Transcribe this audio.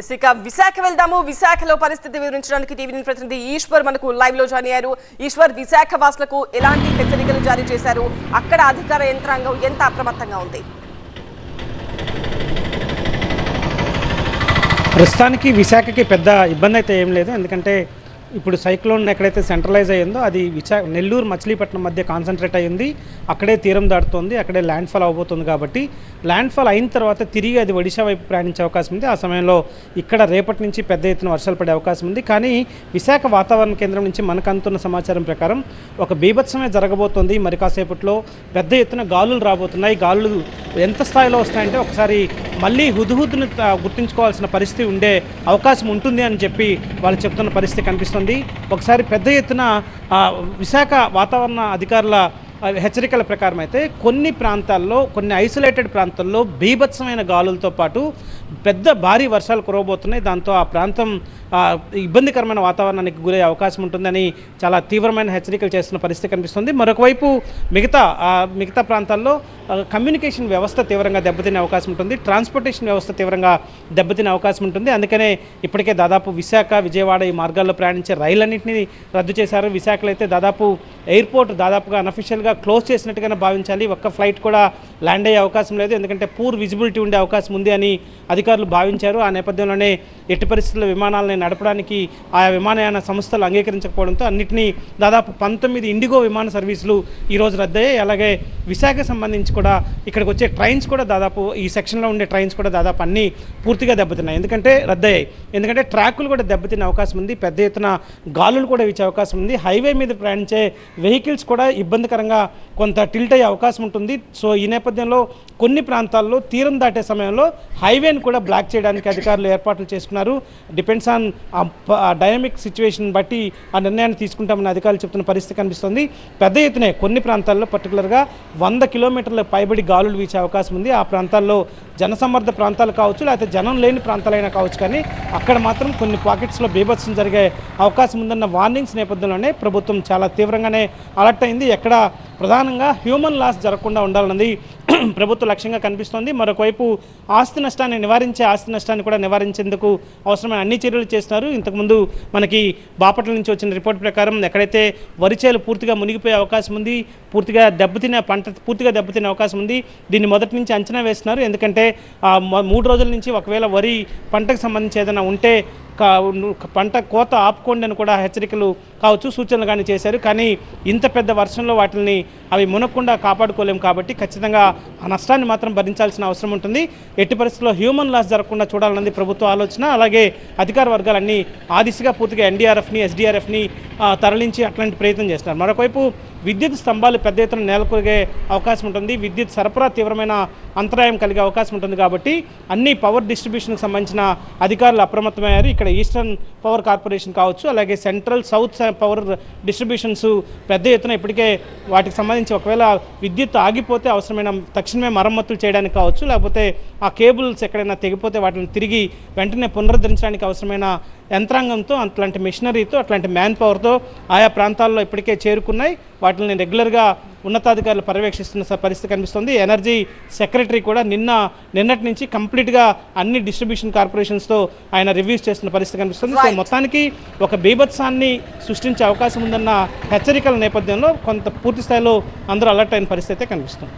ఇక విశాఖ వెళ్దాము. విశాఖలో పరిస్థితి వివరించడానికి టీవీ ప్రతినిధి ఈశ్వర్ మనకు లైవ్లో జాయిన్ అయ్యారు. ఈశ్వర్ విశాఖ వాసులకు ఎలాంటి హెచ్చరికలు జారీ చేశారు? అక్కడ అధికార యంత్రాంగం ఎంత అప్రమత్తంగా ఉంది? ప్రస్తుతానికి విశాఖకి పెద్ద ఇబ్బంది అయితే ఏం లేదు. ఎందుకంటే ఇప్పుడు సైక్లోన్ ఎక్కడైతే సెంట్రలైజ్ అయ్యిందో అది విశాఖ నెల్లూరు మచిలీపట్నం మధ్య కాన్సన్ట్రేట్ అయ్యింది. అక్కడే తీరం దాటుతోంది. అక్కడే ల్యాండ్ ఫాల్ అవబోతుంది కాబట్టి ల్యాండ్ ఫాల్ అయిన తర్వాత తిరిగి అది ఒడిశా వైపు ప్రయాణించే అవకాశం ఉంది. ఆ సమయంలో ఇక్కడ రేపటి నుంచి పెద్ద ఎత్తున వర్షాలు పడే అవకాశం ఉంది. కానీ విశాఖ వాతావరణ కేంద్రం నుంచి మనకు అందుతున్న సమాచారం ప్రకారం ఒక బీభత్సమే జరగబోతోంది. మరి కాసేపట్లో పెద్ద ఎత్తున గాలులు రాబోతున్నాయి. గాలులు ఎంత స్థాయిలో వస్తాయంటే ఒకసారి మళ్ళీ హుదుహుద్దును గుర్తించుకోవాల్సిన గుర్తుంచుకోవాల్సిన పరిస్థితి ఉండే అవకాశం ఉంటుంది అని చెప్పి వాళ్ళు చెప్తున్న పరిస్థితి కనిపిస్తుంది. ఒకసారి పెద్ద ఎత్తున విశాఖ వాతావరణ అధికారుల హెచ్చరికల ప్రకారం అయితే కొన్ని ప్రాంతాల్లో కొన్ని ఐసోలేటెడ్ ప్రాంతాల్లో బీభత్సమైన గాలులతో పాటు పెద్ద భారీ వర్షాలు కురవబోతున్నాయి. దాంతో ఆ ప్రాంతం ఇబ్బందికరమైన వాతావరణానికి గురయ్యే అవకాశం ఉంటుందని చాలా తీవ్రమైన హెచ్చరికలు చేస్తున్న పరిస్థితి కనిపిస్తుంది. మరొకవైపు మిగతా మిగతా ప్రాంతాల్లో కమ్యూనికేషన్ వ్యవస్థ తీవ్రంగా దెబ్బతినే అవకాశం ఉంటుంది. ట్రాన్స్పోర్టేషన్ వ్యవస్థ తీవ్రంగా దెబ్బతినే అవకాశం ఉంటుంది. అందుకనే ఇప్పటికే దాదాపు విశాఖ విజయవాడ ఈ మార్గాల్లో ప్రయాణించే రైళ్ళన్నింటినీ రద్దు చేశారు. విశాఖలో అయితే దాదాపు ఎయిర్పోర్ట్ దాదాపుగా అనఫిషియల్గా క్లోజ్ చేసినట్టుగానే భావించాలి. ఒక్క ఫ్లైట్ కూడా ల్యాండ్ అయ్యే అవకాశం లేదు. ఎందుకంటే పూర్ విజిబిలిటీ ఉండే అవకాశం ఉంది అని అధికారులు భావించారు. ఆ నేపథ్యంలోనే ఎట్టి పరిస్థితుల్లో విమానాలని నడపడానికి ఆయా విమానయాన సంస్థలు అంగీకరించకపోవడంతో అన్నింటినీ దాదాపు పంతొమ్మిది ఇండిగో విమాన సర్వీసులు ఈరోజు రద్దయ్యాయి. అలాగే విశాఖ సంబంధించి కూడా ఇక్కడికి వచ్చే ట్రైన్స్ కూడా దాదాపు ఈ సెక్షన్లో ఉండే ట్రైన్స్ కూడా దాదాపు అన్నీ పూర్తిగా దెబ్బతిన్నాయి. ఎందుకంటే రద్దయ్యాయి. ఎందుకంటే ట్రాకులు కూడా దెబ్బతినే అవకాశం ఉంది. పెద్ద ఎత్తున గాలులు కూడా ఇచ్చే అవకాశం ఉంది. హైవే మీద ప్రయాణించే వెహికల్స్ కూడా ఇబ్బందికరంగా కొంత టిల్ట్ అయ్యే అవకాశం ఉంటుంది. సో ఈ నేపథ్యంలో కొన్ని ప్రాంతాల్లో తీరం దాటే సమయంలో హైవేని కూడా బ్లాక్ చేయడానికి అధికారులు ఏర్పాట్లు చేసుకున్నారు. డిపెండ్స్ ఆన్ డైనమిక్ సిచ్యువేషన్ బట్టి ఆ నిర్ణయాన్ని తీసుకుంటామని అధికారులు చెప్తున్న పరిస్థితి కనిపిస్తుంది. పెద్ద ఎత్తునే కొన్ని ప్రాంతాల్లో పర్టికులర్గా వంద కిలోమీటర్ల పైబడి గాలులు వీచే అవకాశం ఉంది. ఆ ప్రాంతాల్లో జనసమ్మర్ద ప్రాంతాలు కావచ్చు లేకపోతే జనం లేని ప్రాంతాలైనా కావచ్చు. కానీ అక్కడ మాత్రం కొన్ని పాకెట్స్లో బీభత్సం జరిగే అవకాశం ఉందన్న వార్నింగ్స్ నేపథ్యంలోనే ప్రభుత్వం చాలా తీవ్రంగానే అలర్ట్ అయింది. ఎక్కడ ప్రధానంగా హ్యూమన్ లాస్ జరగకుండా ఉండాలన్నది ప్రభుత్వ లక్ష్యంగా కనిపిస్తోంది. మరొకవైపు ఆస్తి నష్టాన్ని నివారించే ఆస్తి నష్టాన్ని కూడా నివారించేందుకు అవసరమైన అన్ని చర్యలు చేస్తున్నారు. ఇంతకుముందు మనకి బాపట్ల నుంచి వచ్చిన రిపోర్ట్ ప్రకారం ఎక్కడైతే వరిచేలు పూర్తిగా మునిగిపోయే అవకాశం ఉంది పూర్తిగా దెబ్బతినే పంట పూర్తిగా దెబ్బతినే అవకాశం ఉంది దీన్ని మొదటి నుంచి అంచనా వేస్తున్నారు. ఎందుకంటే మూడు రోజుల నుంచి ఒకవేళ వరి పంటకు సంబంధించి ఏదైనా ఉంటే పంట కోత ఆపుకోండి అని కూడా హెచ్చరికలు కావచ్చు సూచనలు కానీ చేశారు. కానీ ఇంత పెద్ద వర్షంలో వాటిని అవి మునక్కుండా కాపాడుకోలేము కాబట్టి ఖచ్చితంగా ఆ నష్టాన్ని మాత్రం భరించాల్సిన అవసరం ఉంటుంది. ఎట్టి పరిస్థితుల్లో హ్యూమన్ లాస్ జరగకుండా చూడాలన్నది ప్రభుత్వ ఆలోచన. అలాగే అధికార వర్గాలన్నీ ఆ దిశగా పూర్తిగా ఎన్డీఆర్ఎఫ్ని ఎస్డీఆర్ఎఫ్ని తరలించి అట్లాంటి ప్రయత్నం చేస్తున్నారు. మరొకవైపు విద్యుత్ స్తంభాలు పెద్ద ఎత్తున నెలకొరిగే అవకాశం ఉంటుంది. విద్యుత్ సరఫరా తీవ్రమైన అంతరాయం కలిగే అవకాశం ఉంటుంది కాబట్టి అన్ని పవర్ డిస్ట్రిబ్యూషన్కి సంబంధించిన అధికారులు అప్రమత్తమయ్యారు. ఇక్కడ ఈస్టర్న్ పవర్ కార్పొరేషన్ కావచ్చు అలాగే సెంట్రల్ సౌత్ పవర్ డిస్ట్రిబ్యూషన్స్ పెద్ద ఎత్తున ఇప్పటికే వాటికి సంబంధించి ఒకవేళ విద్యుత్ ఆగిపోతే అవసరమైన తక్షణమే మరమ్మతులు చేయడానికి కావచ్చు లేకపోతే ఆ కేబుల్స్ ఎక్కడైనా తెగిపోతే వాటిని తిరిగి వెంటనే పునరుద్ధరించడానికి అవసరమైన యంత్రాంగంతో అట్లాంటి మిషనరీతో అట్లాంటి మ్యాన్ పవర్తో ఆయా ప్రాంతాల్లో ఇప్పటికే చేరుకున్నాయి. వాటిని రెగ్యులర్గా ఉన్నతాధికారులు పర్యవేక్షిస్తున్న పరిస్థితి కనిపిస్తుంది. ఎనర్జీ సెక్రటరీ కూడా నిన్న నిన్నటి నుంచి కంప్లీట్గా అన్ని డిస్ట్రిబ్యూషన్ కార్పొరేషన్స్తో ఆయన రివ్యూస్ చేస్తున్న పరిస్థితి కనిపిస్తుంది. సో. మొత్తానికి ఒక బీభత్సాన్ని సృష్టించే అవకాశం ఉందన్న హెచ్చరికల నేపథ్యంలో కొంత పూర్తి స్థాయిలో అందరూ అలర్ట్ అయిన పరిస్థితి అయితే కనిపిస్తుంది.